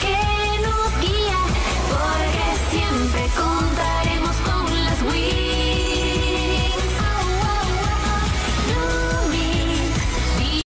que nos guíe.